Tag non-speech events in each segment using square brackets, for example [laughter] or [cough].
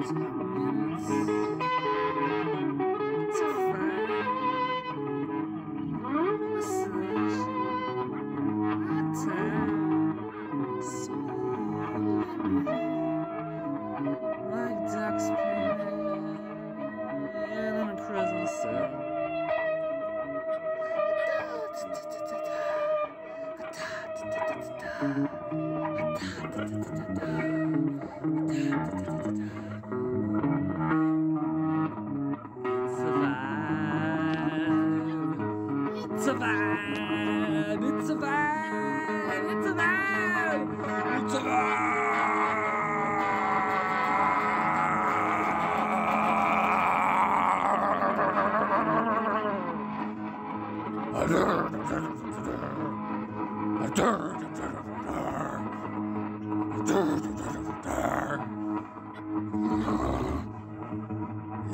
Thank you. Vibe. It's vibe.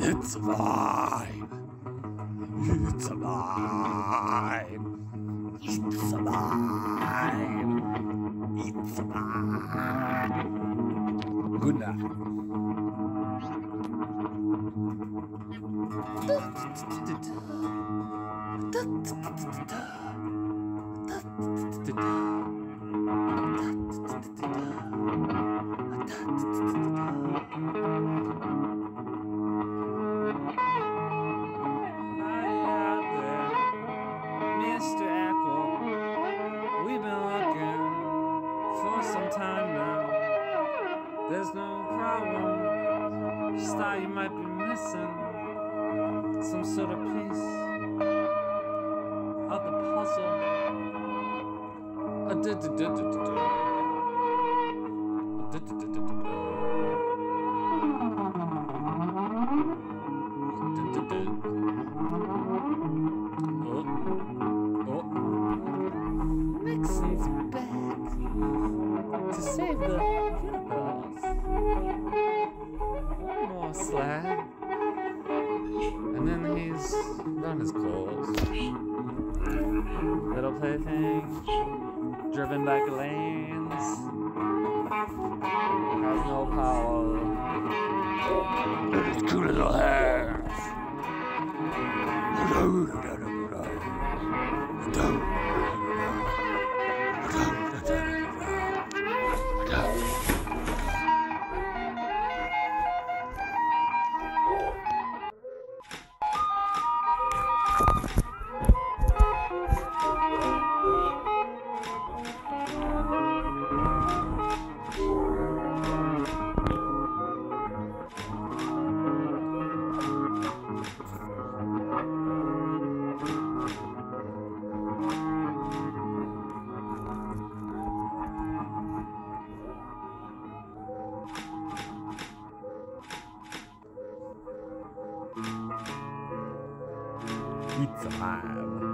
It's vibe. It's a It's a vibe. It's some time now. There's no problem, just thought you might be missing some sort of piece of the puzzle. Uh, to save the universe. One more slab. And then he's done his course. Little plaything, driven back lanes, has no power. [coughs] Africa. It's vibe.